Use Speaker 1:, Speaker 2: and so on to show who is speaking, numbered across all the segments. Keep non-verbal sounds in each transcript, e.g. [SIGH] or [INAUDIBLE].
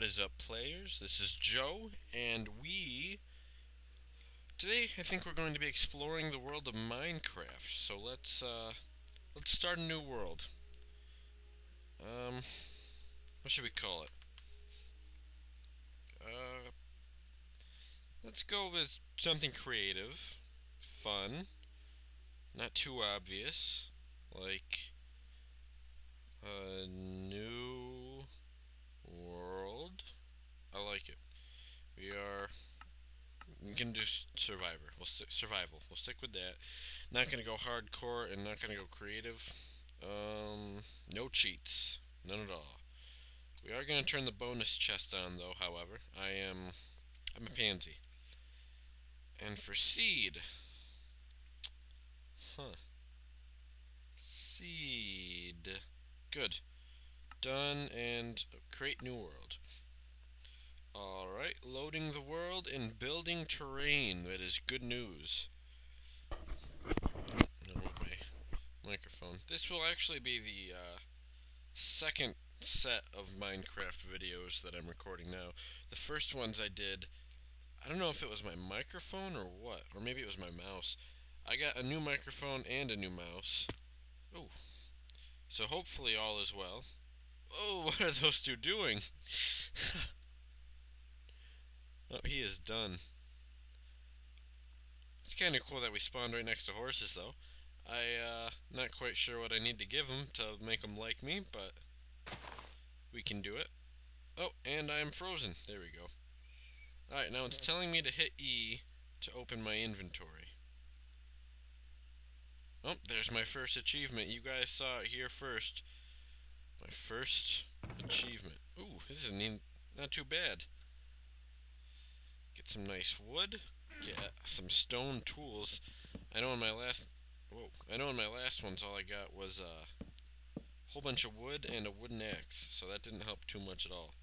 Speaker 1: What is up, players? This is Joe, and we. Today, I think we're going to be exploring the world of Minecraft. So let's uh, let's start a new world. Um, what should we call it? Uh, let's go with something creative, fun, not too obvious, like a new world. I like it. We are we can do survivor. We'll survival. We'll stick with that. Not gonna go hardcore and not gonna go creative. Um, no cheats, none at all. We are gonna turn the bonus chest on though. However, I am I'm a pansy. And for seed, huh? Seed. Good. Done and create new world. Alright, loading the world and building terrain. That is good news. My microphone. This will actually be the uh, second set of Minecraft videos that I'm recording now. The first ones I did, I don't know if it was my microphone or what, or maybe it was my mouse. I got a new microphone and a new mouse. Oh, so hopefully all is well. Oh, [LAUGHS] what are those two doing? [LAUGHS] oh, he is done. It's kind of cool that we spawned right next to horses, though. I, uh, not quite sure what I need to give them to make them like me, but we can do it. Oh, and I'm frozen. There we go. Alright, now it's telling me to hit E to open my inventory. Oh, there's my first achievement. You guys saw it here first. My first achievement. Ooh, this is not too bad. Some nice wood. Get some stone tools. I know in my last... Whoa. I know in my last ones all I got was a whole bunch of wood and a wooden axe. So that didn't help too much at all.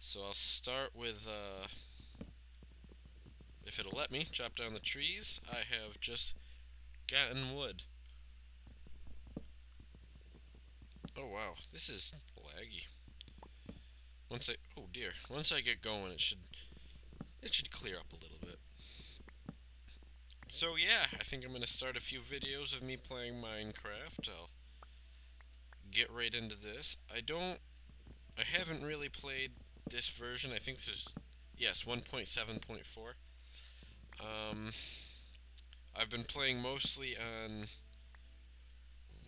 Speaker 1: So I'll start with... Uh, if it'll let me, chop down the trees. I have just gotten wood. Oh wow, this is laggy. Once I oh dear, once I get going it should it should clear up a little bit. So yeah, I think I'm gonna start a few videos of me playing Minecraft. I'll get right into this. I don't I haven't really played this version. I think this is yes, 1.7.4. Um I've been playing mostly on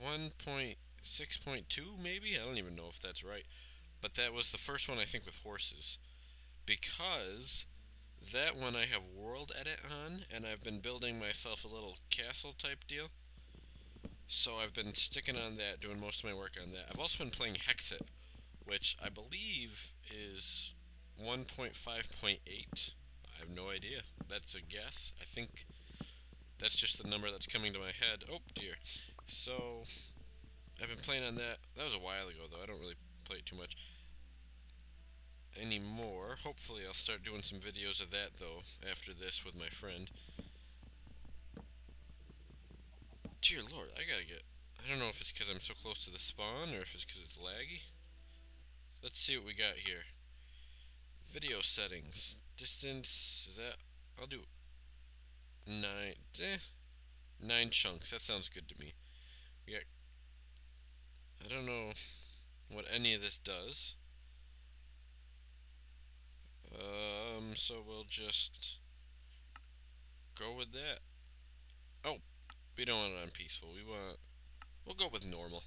Speaker 1: 1.6.2 maybe? I don't even know if that's right. But that was the first one I think with horses. Because that one I have world edit on and I've been building myself a little castle type deal. So I've been sticking on that, doing most of my work on that. I've also been playing Hexxit, which I believe is 1.5.8. I have no idea. That's a guess. I think that's just the number that's coming to my head. Oh dear. So I've been playing on that. That was a while ago though. I don't really play it too much anymore. Hopefully I'll start doing some videos of that though after this with my friend. Dear lord, I gotta get... I don't know if it's because I'm so close to the spawn or if it's because it's laggy. Let's see what we got here. Video settings. Distance, is that... I'll do nine, eh, nine chunks. That sounds good to me. We got, I don't know what any of this does. Um, so we'll just go with that. Oh, we don't want it on peaceful. We want, we'll go with normal.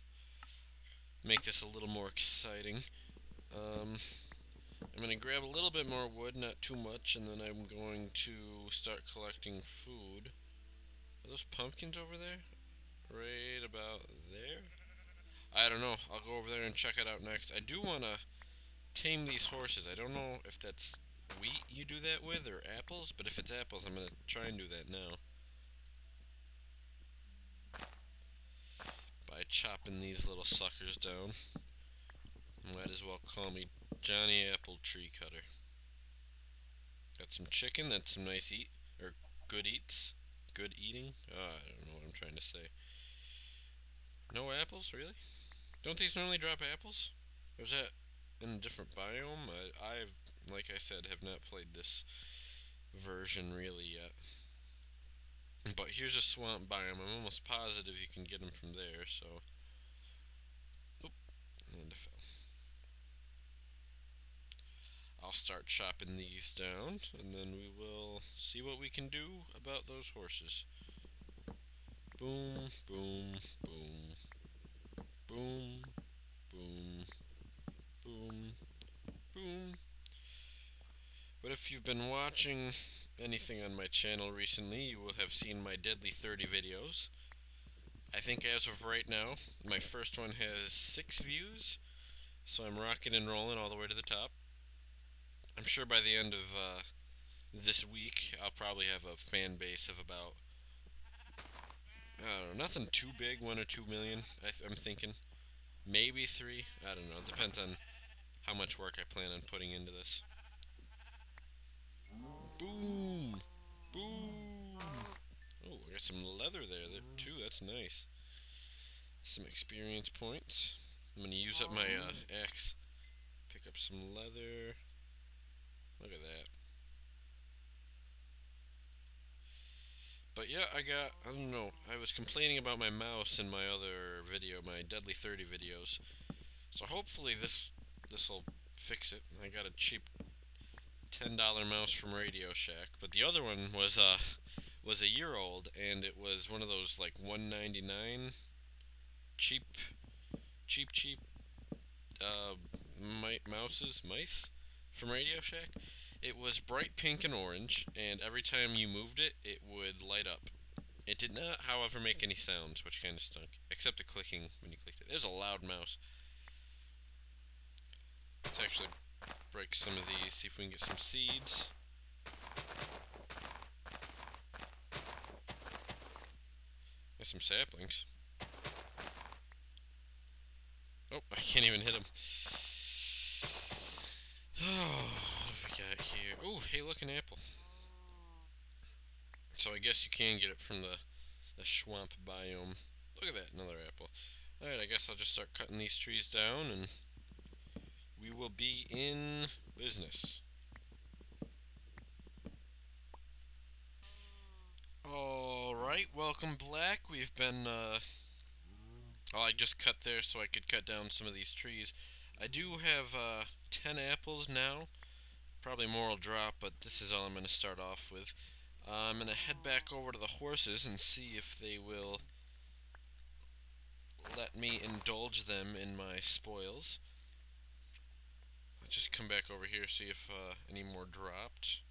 Speaker 1: Make this a little more exciting. Um, I'm going to grab a little bit more wood, not too much, and then I'm going to start collecting food. Are those pumpkins over there? Right about there? I don't know. I'll go over there and check it out next. I do want to tame these horses. I don't know if that's wheat you do that with or apples, but if it's apples, I'm going to try and do that now. By chopping these little suckers down. Might as well call me Johnny Apple Tree Cutter. Got some chicken, that's some nice eat, or good eats, good eating. Oh, I don't know what I'm trying to say. No apples, really? Don't these normally drop apples? Or is that, in a different biome. I, I've, like I said, have not played this version really yet. But here's a swamp biome. I'm almost positive you can get them from there, so... Oop, and I fell. I'll start chopping these down, and then we will see what we can do about those horses. Boom, boom, boom. Boom, boom, boom, boom. But if you've been watching anything on my channel recently, you will have seen my Deadly 30 videos. I think as of right now, my first one has six views, so I'm rocking and rolling all the way to the top. I'm sure by the end of uh, this week, I'll probably have a fan base of about, I don't know, nothing too big, one or two million, I am thinking. Maybe three, I don't know, it depends on how much work I plan on putting into this. Boom! Boom! Oh, I got some leather there, there too, that's nice. Some experience points. I'm gonna use up my uh. Pick up some leather. Look at that. Yeah, I got, I don't know, I was complaining about my mouse in my other video, my Deadly 30 videos. So hopefully this this will fix it. I got a cheap $10 mouse from Radio Shack, but the other one was uh was a year old and it was one of those like 199 cheap cheap cheap uh mouses, mice from Radio Shack. It was bright pink and orange, and every time you moved it, it would light up. It did not, however, make any sounds, which kind of stunk, except the clicking when you clicked it. Was a loud mouse. Let's actually break some of these, see if we can get some seeds. Get some saplings. Oh, [LAUGHS] I can't even hit them. [SIGHS] Oh, what have we got here? Oh, hey, look, an apple. So I guess you can get it from the, the swamp biome. Look at that, another apple. Alright, I guess I'll just start cutting these trees down and we will be in business. Alright, welcome Black. We've been, uh... Oh, I just cut there so I could cut down some of these trees. I do have, uh, 10 apples now. Probably more will drop, but this is all I'm going to start off with. Uh, I'm going to head back over to the horses and see if they will let me indulge them in my spoils. Let's just come back over here, see if uh, any more dropped.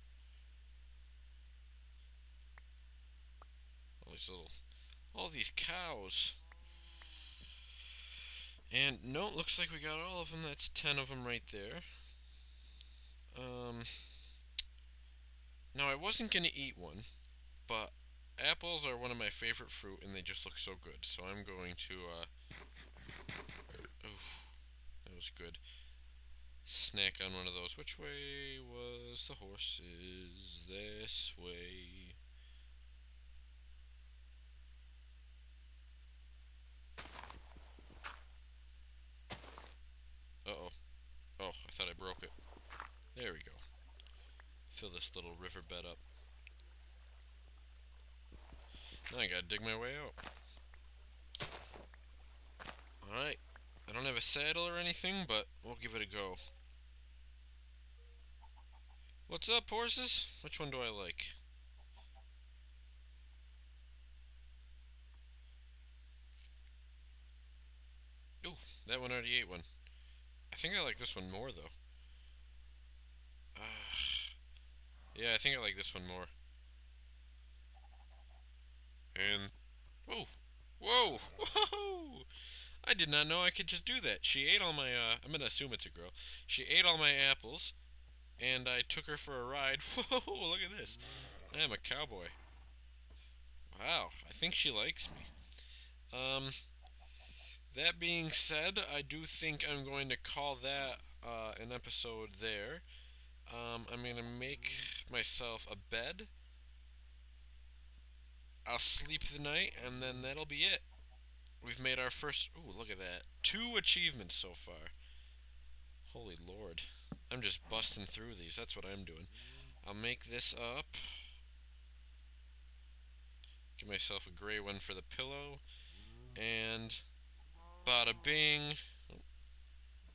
Speaker 1: All these little, all these cows. And no, looks like we got all of them. That's 10 of them right there. Um, now, I wasn't going to eat one, but apples are one of my favorite fruit, and they just look so good. So I'm going to, uh, oof, that was good. Snack on one of those. Which way was the horses? This way. Uh-oh. Oh, I thought I broke it. There we go. Fill this little riverbed up. Now I gotta dig my way out. Alright. I don't have a saddle or anything, but we'll give it a go. What's up, horses? Which one do I like? Ooh, that one already ate one. I think I like this one more, though. Uh, yeah, I think I like this one more. And... Whoa! Whoa! [LAUGHS] Whoa! I did not know I could just do that. She ate all my, uh, I'm gonna assume it's a girl. She ate all my apples, and I took her for a ride. [LAUGHS] Whoa, look at this. I am a cowboy. Wow, I think she likes me. Um, that being said, I do think I'm going to call that uh, an episode there. Um, I'm going to make myself a bed. I'll sleep the night, and then that'll be it. We've made our first... Ooh, look at that. Two achievements so far. Holy lord. I'm just busting through these. That's what I'm doing. I'll make this up. Give myself a gray one for the pillow. And bada bing.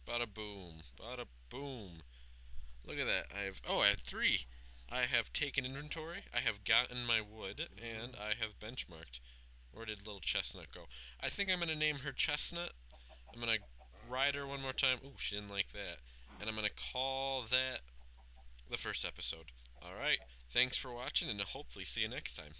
Speaker 1: Bada boom. Bada boom. Look at that. I have oh I have three. I have taken inventory, I have gotten my wood, and I have benchmarked. Where did little chestnut go? I think I'm gonna name her chestnut. I'm gonna ride her one more time. Ooh, she didn't like that. And I'm gonna call that the first episode. Alright, thanks for watching and hopefully see you next time.